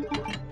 Thank you.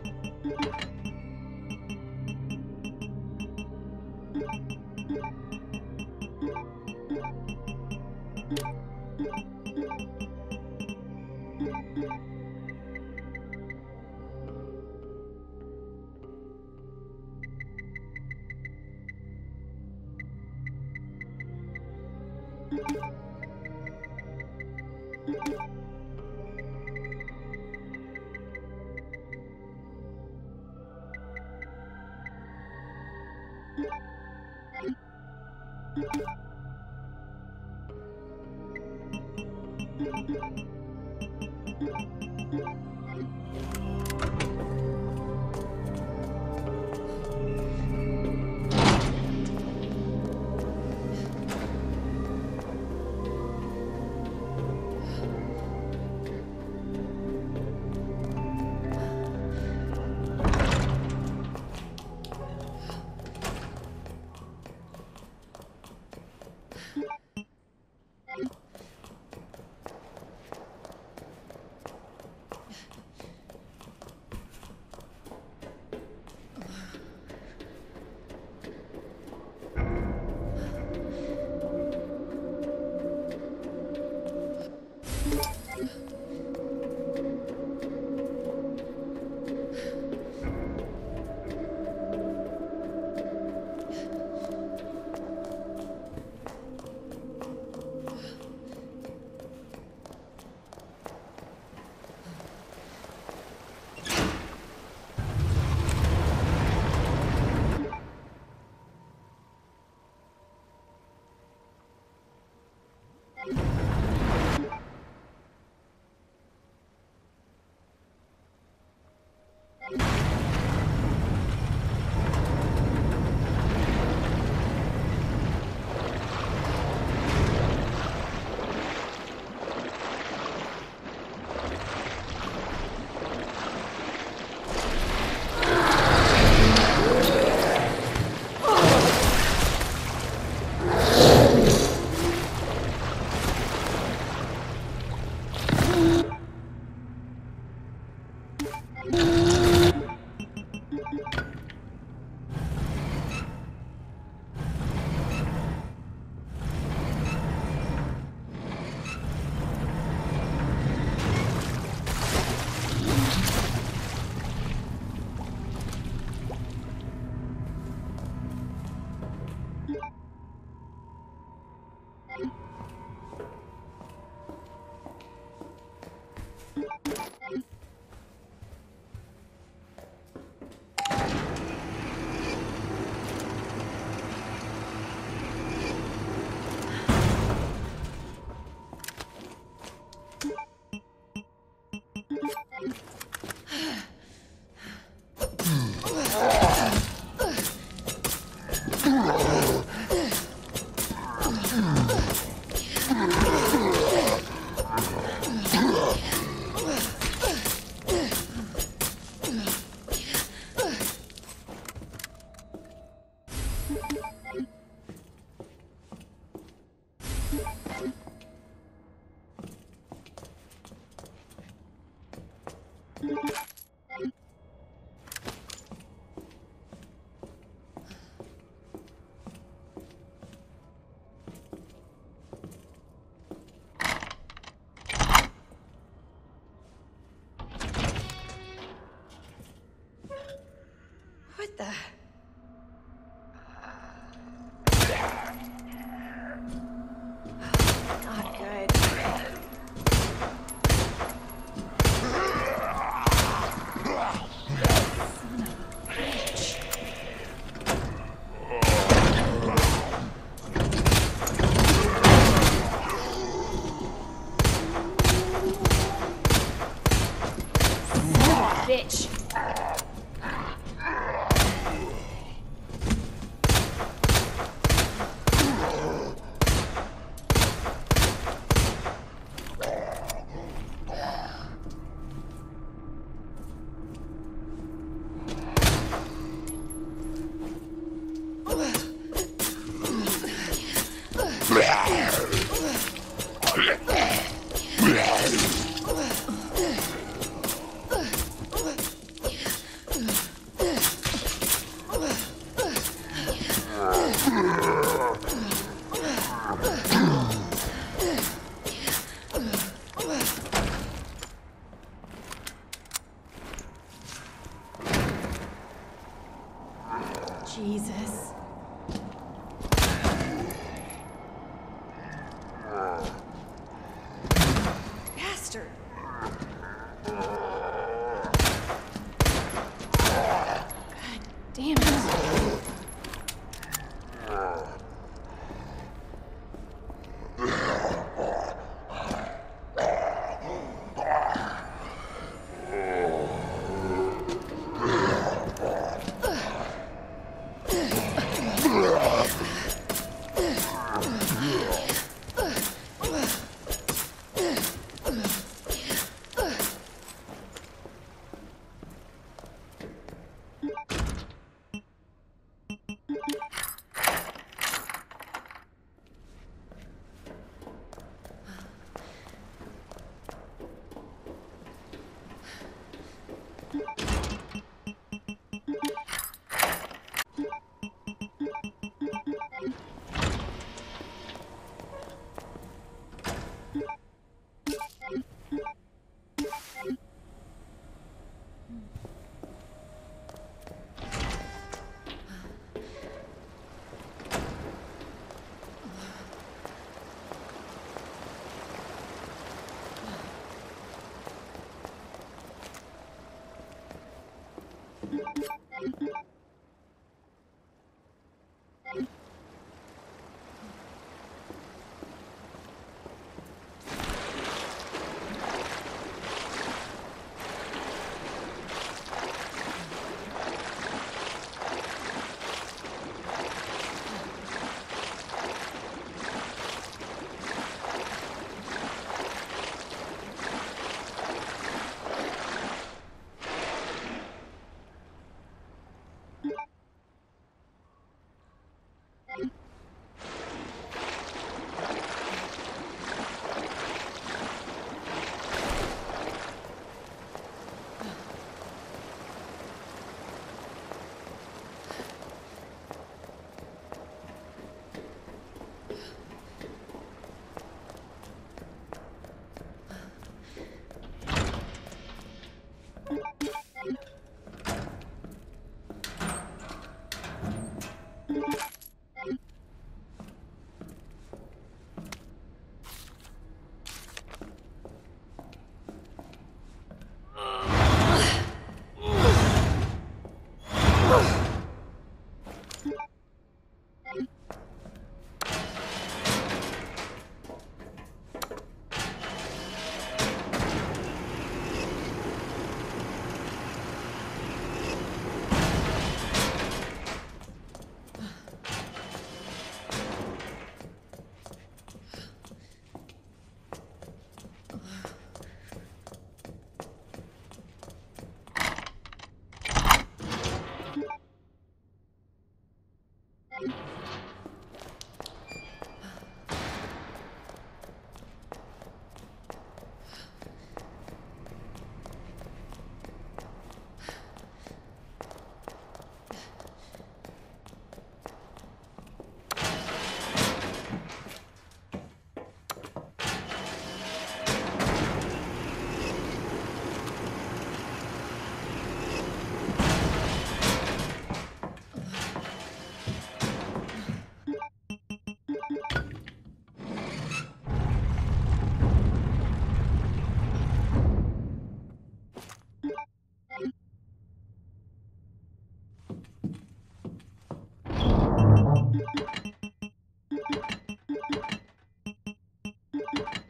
Thank you.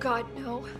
God, no.